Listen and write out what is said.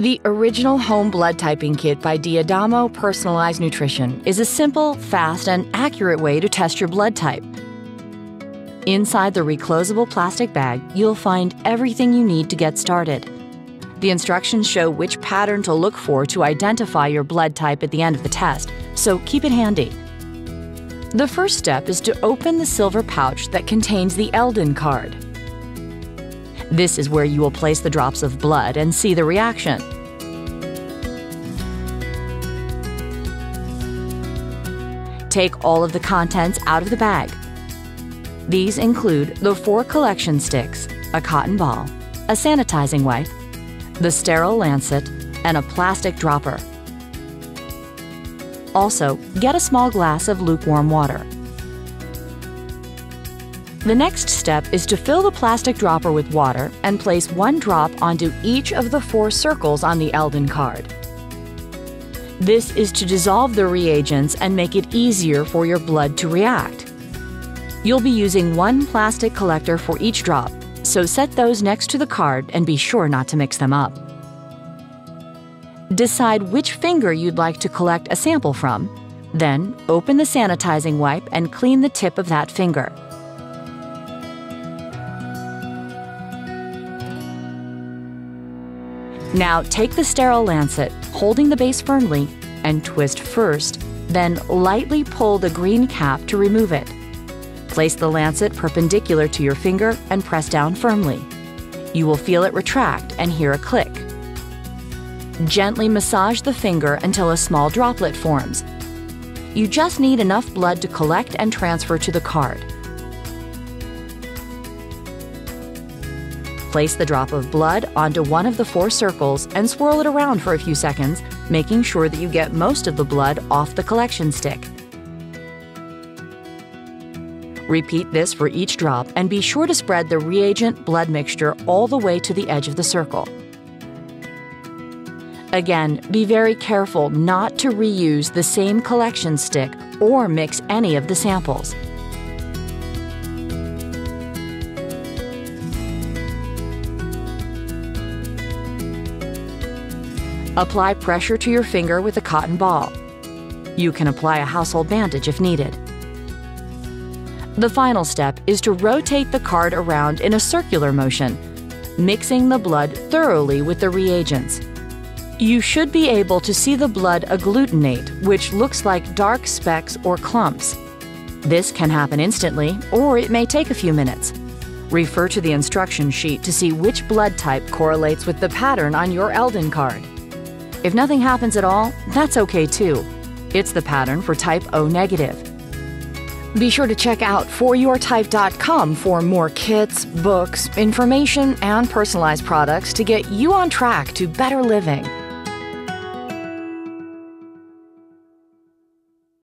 The original home blood typing kit by D'Adamo Personalized Nutrition is a simple, fast, and accurate way to test your blood type. Inside the reclosable plastic bag, you'll find everything you need to get started. The instructions show which pattern to look for to identify your blood type at the end of the test, so keep it handy. The first step is to open the silver pouch that contains the Eldon card. This is where you will place the drops of blood and see the reaction. Take all of the contents out of the bag. These include the four collection sticks, a cotton ball, a sanitizing wipe, the sterile lancet, and a plastic dropper. Also, get a small glass of lukewarm water. The next step is to fill the plastic dropper with water and place one drop onto each of the four circles on the Eldon card. This is to dissolve the reagents and make it easier for your blood to react. You'll be using one plastic collector for each drop, so set those next to the card and be sure not to mix them up. Decide which finger you'd like to collect a sample from. Then, open the sanitizing wipe and clean the tip of that finger. Now take the sterile lancet, holding the base firmly, and twist first, then lightly pull the green cap to remove it. Place the lancet perpendicular to your finger and press down firmly. You will feel it retract and hear a click. Gently massage the finger until a small droplet forms. You just need enough blood to collect and transfer to the card. Place the drop of blood onto one of the four circles and swirl it around for a few seconds, making sure that you get most of the blood off the collection stick. Repeat this for each drop and be sure to spread the reagent blood mixture all the way to the edge of the circle. Again, be very careful not to reuse the same collection stick or mix any of the samples. Apply pressure to your finger with a cotton ball. You can apply a household bandage if needed. The final step is to rotate the card around in a circular motion, mixing the blood thoroughly with the reagents. You should be able to see the blood agglutinate, which looks like dark specks or clumps. This can happen instantly, or it may take a few minutes. Refer to the instruction sheet to see which blood type correlates with the pattern on your Eldon card. If nothing happens at all, that's okay too. It's the pattern for type O negative. Be sure to check out 4yourtype.com for more kits, books, information, and personalized products to get you on track to better living.